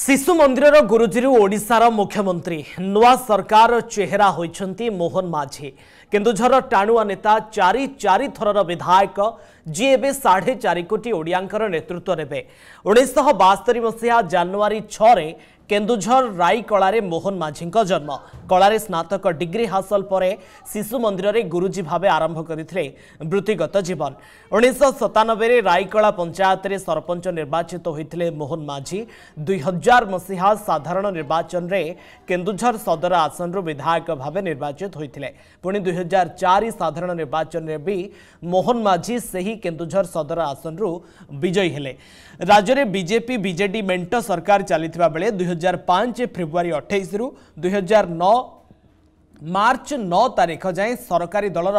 ଶିଶୁ ମନ୍ଦିରର ଗୁରୁଜୀରୁ ଓଡ଼ିଶାର ମୁଖ୍ୟମନ୍ତ୍ରୀ ନୂଆ ସରକାର ଚେହେରା ହୋଇଛନ୍ତି ମୋହନ ମାଝି କେନ୍ଦୁଝର ଟାଣୁଆ ନେତା ଚାରି ଚାରି ଥରର ବିଧାୟକ ଯିଏ ଏବେ ସାଢ଼େ ଚାରି କୋଟି ଓଡ଼ିଆଙ୍କର ନେତୃତ୍ୱ ନେବେ ଉଣେଇଶହ ବାସ୍ତରୀ ମସିହା ଜାନୁଆରୀ ଛଅରେ କେନ୍ଦୁଝର ରାଇକଳାରେ ମୋହନ ମାଝୀଙ୍କ ଜନ୍ମ କଳାରେ ସ୍ନାତକ ଡିଗ୍ରୀ ହାସଲ ପରେ ଶିଶୁ ମନ୍ଦିରରେ ଗୁରୁଜୀ ଭାବେ ଆରମ୍ଭ କରିଥିଲେ ବୃତ୍ତିଗତ ଜୀବନ ଉଣେଇଶହ ସତାନବେରେ ରାଇକଳା ପଞ୍ଚାୟତରେ ସରପଞ୍ଚ ନିର୍ବାଚିତ ହୋଇଥିଲେ ମୋହନ ମାଝୀ ଦୁଇ ହଜାର ମସିହା ସାଧାରଣ ନିର୍ବାଚନରେ କେନ୍ଦୁଝର ସଦର ଆସନରୁ ବିଧାୟକ ଭାବେ ନିର୍ବାଚିତ ହୋଇଥିଲେ ପୁଣି ଦୁଇ ହଜାର ଚାରି ସାଧାରଣ ନିର୍ବାଚନରେ ବି ମୋହନ ମାଝୀ ସେହି କେନ୍ଦୁଝର ସଦର ଆସନରୁ ବିଜୟୀ ହେଲେ ରାଜ୍ୟରେ ବିଜେପି ବିଜେଡି ମେଣ୍ଟ ସରକାର ଚାଲିଥିବା ବେଳେ ଦୁଇ हजार पाँच फेब्रुआर अठाईस रु दुईार नौ मार्च नौ तारीख जाए सरकारी दलर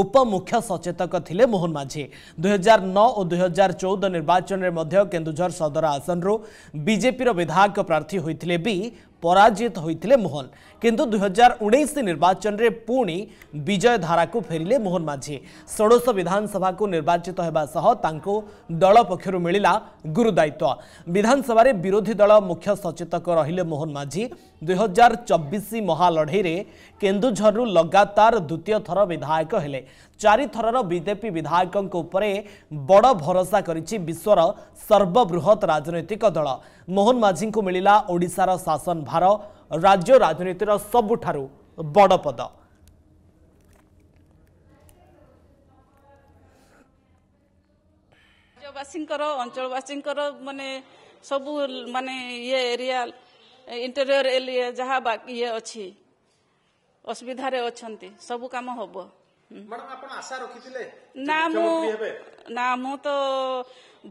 उपमुख्य सचेतक थे मोहन माझी दुई हजार नौ और दुईार चौदह निर्वाचन में केन्दूर सदर आसन रु बीजेपी विधायक प्रार्थी होते भी पराजित होते मोहन किंतु उन्नीस निर्वाचन में पुणी विजय धारा को फेरिले मोहन माझी षोड़श विधानसभा को निर्वाचित होगा दल पक्ष मिलला गुरुदायित्व विधानसभा विरोधी दल मुख्य सचेतक रे मोहन माझी दुई दुईहजार चबिश महालढ़ईरे केन्दूर लगातार द्वितीय थर विधायक है चारिथर बीजेपी विधायकों पर बड़ भरोसा कर विश्वर सर्वबृहत राजनैतिक दल मोहन माझी को मिलला ओडार शासन ଭାର ରାଜ୍ୟ ରାଜନୀତିର ସବୁଠାରୁ ବଡ଼ ପଦ ରାଜ୍ୟବାସୀଙ୍କର ଅଞ୍ଚଳବାସୀଙ୍କର ମାନେ ସବୁ ମାନେ ଇଏ ଏରିଆ ଇଣ୍ଟେରିୟର ଏରିଆ ଯାହା ଇଏ ଅଛି ଅସୁବିଧାରେ ଅଛନ୍ତି ସବୁ କାମ ହବ ନା ମୁଁ ତ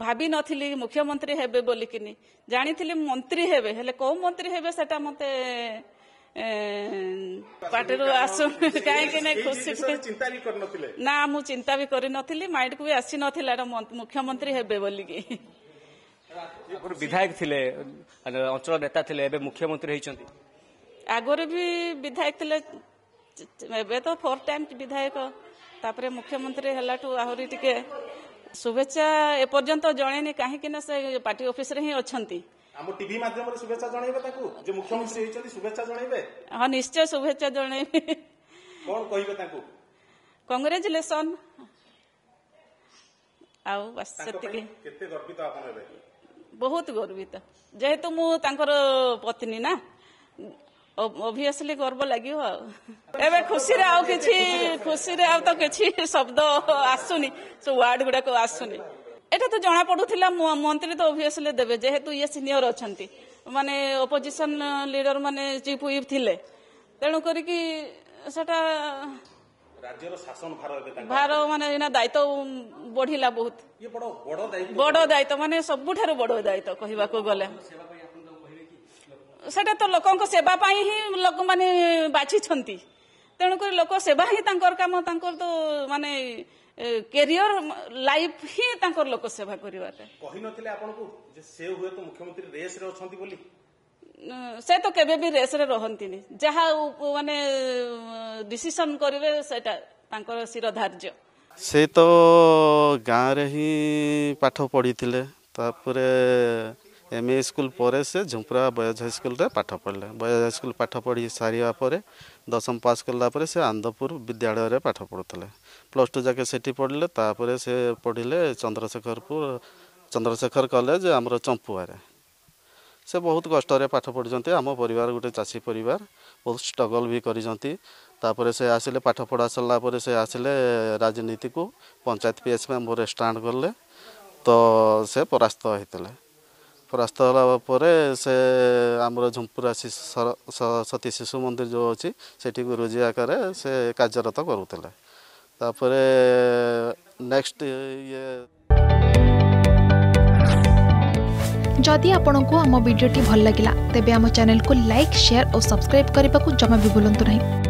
ଭାବି ନଥିଲି ମୁଖ୍ୟମନ୍ତ୍ରୀ ହେବେ ବୋଲିକିନି ଜାଣିଥିଲି ମନ୍ତ୍ରୀ ହେବେ ହେଲେ କୋଉ ମନ୍ତ୍ରୀ ହେବେ ସେଟା ମତେ ପାର୍ଟିରୁ ଆସୁ କାହିଁକି ନାଇଁ ଖୁସି ନା ମୁଁ ଚିନ୍ତା ବି କରିନଥିଲି ମାଇଣ୍ଡକୁ ବି ଆସିନଥିଲା ମୁଖ୍ୟମନ୍ତ୍ରୀ ହେବେ ବୋଲିକି ବିଧାୟକ ଥିଲେ ଅଞ୍ଚଳ ନେତା ଥିଲେ ଏବେ ମୁଖ୍ୟମନ୍ତ୍ରୀ ହେଇଛନ୍ତି ଆଗରୁ ବି ବିଧାୟକ ଥିଲେ ଏବେ ତ ଫୋର୍ ଟାଇମ୍ ବିଧାୟକ ତାପରେ ମୁଖ୍ୟମନ୍ତ୍ରୀ ହେଲାଠୁ ଆହୁରି ଟିକେ শুভেচ্ছা এপর্যন্ত জনেনি কাহিঁকি না সে পার্টি অফিসরে হি অছন্তি ଆମ ଟିଭି ମାଧ୍ୟମରେ ଶୁଭେଚ୍ଛା ଜଣେଇବେ ତାଙ୍କୁ ଯେ ମୁଖ୍ୟମନ୍ତ୍ରୀ ହେଇଛନ୍ତି ଶୁଭେଚ୍ଛା ଜଣେଇବେ ହଁ ନିଶ୍ଚୟ ଶୁଭେଚ୍ଛା ଜଣେଇବେ କଣ କହିବେ ତାଙ୍କୁ କଂଗ୍ରେଚୁଲେସନ୍ ଆଉ ବାସ୍ ସେତିକି କେତେ ଗର୍ବିତ ଆପଣ ଏବେ ବହୁତ ଗର୍ବିତ ଯେହେତୁ ମୁଁ ତାଙ୍କର ପତ୍ନୀ ନା ଅଭିୟସଲି ଗର୍ବ ଲାଗିବ ଆଉ ଏବେ ଖୁସିରେ ଆଉ କିଛି ଖୁସିରେ ଆଉ ତ କିଛି ଶବ୍ଦ ଆସୁନି ସବୁ ୱାର୍ଡ ଗୁଡାକ ଆସୁନି ଏଇଟା ତ ଜଣାପଡୁଥିଲା ମନ୍ତ୍ରୀ ତ ଅଭିୟସଲି ଦେବେ ଯେହେତୁ ଇଏ ସିନିୟର ଅଛନ୍ତି ମାନେ ଅପୋଜିସନ ଲିଡର ମାନେ ଚିଫ୍ ହୁଇପ୍ ଥିଲେ ତେଣୁ କରିକି ସେଟା ରାଜ୍ୟର ଶାସନ ଭାର ଭାର ମାନେ ଏଇନା ଦାୟିତ୍ୱ ବଢିଲା ବହୁତ ବଡ ଦାୟିତ୍ୱ ମାନେ ସବୁଠାରୁ ବଡ ଦାୟିତ୍ୱ କହିବାକୁ ଗଲେ ସେଇଟା ତ ଲୋକଙ୍କ ସେବା ପାଇଁ ହିଁ ଲୋକମାନେ ବାଛିଛନ୍ତି ତେଣୁକରି ଲୋକ ସେବା ହିଁ ତାଙ୍କର କାମ ତାଙ୍କର ତ ମାନେ କ୍ୟାରିୟର ଲାଇଫ ହିଁ ତାଙ୍କର ଲୋକ ସେବା କରିବାଟା କହିନଥିଲେ ଆପଣଙ୍କୁ ଯେ ସେ ହୁଏତ ମୁଖ୍ୟମନ୍ତ୍ରୀ ରେସରେ ଅଛନ୍ତି ବୋଲି ସେ ତ କେବେ ବି ରେସରେ ରହନ୍ତିନି ଯାହା ମାନେ ଡିସିସନ କରିବେ ସେଇଟା ତାଙ୍କର ଶିରଧାର୍ଯ୍ୟ ସେ ତ ଗାଁରେ ହିଁ ପାଠ ପଢ଼ିଥିଲେ ତାପରେ এম ଇ ସ୍କୁଲ ପରେ ସେ ଝୁମ୍ପୁରା ବୟଜ ହାଇସ୍କୁଲରେ ପାଠ ପଢ଼ିଲେ ବୟଜ ହାଇସ୍କୁଲ ପାଠ ପଢ଼ି ସାରିବା ପରେ ଦଶମ ପାସ୍ କଲା ପରେ ସେ ଆନ୍ଦପୁର ବିଦ୍ୟାଳୟରେ ପାଠ ପଢ଼ୁଥିଲେ ପ୍ଲସ୍ ଟୁ ଯାକେ ସେଠି ପଢ଼ିଲେ ତାପରେ ସେ ପଢ଼ିଲେ ଚନ୍ଦ୍ରଶେଖରପୁର ଚନ୍ଦ୍ରଶେଖର କଲେଜ ଆମର ଚମ୍ପୁଆରେ ସେ ବହୁତ କଷ୍ଟରେ ପାଠ ପଢ଼ିଛନ୍ତି ଆମ ପରିବାର ଗୋଟେ ଚାଷୀ ପରିବାର ବହୁତ ଷ୍ଟ୍ରଗଲ୍ ବି କରିଛନ୍ତି ତାପରେ ସେ ଆସିଲେ ପାଠ ପଢ଼ା ସରିଲା ପରେ ସେ ଆସିଲେ ରାଜନୀତିକୁ ପଞ୍ଚାୟତ ପି ଏସ୍ ମେମ୍ବରରେ ଷ୍ଟାଣ୍ଡ କଲେ ତ ସେ ପରାସ୍ତ ହୋଇଥିଲେ ପରାସ୍ତ ହେଲା ପରେ ସେ ଆମର ଝୁମ୍ପୁରା ସରସ୍ୱତୀ ଶିଶୁ ମନ୍ଦିର ଯେଉଁ ଅଛି ସେଠି ଗୁରୁଜୀ ଆକାରରେ ସେ କାର୍ଯ୍ୟରତ କରୁଥିଲେ ତାପରେ ନେକ୍ସଟ ଇଏ ଯଦି ଆପଣଙ୍କୁ ଆମ ଭିଡ଼ିଓଟି ଭଲ ଲାଗିଲା ତେବେ ଆମ ଚ୍ୟାନେଲକୁ ଲାଇକ୍ ସେୟାର ଓ ସବସ୍କ୍ରାଇବ୍ କରିବାକୁ ଜମା ବି ଭୁଲନ୍ତୁ ନାହିଁ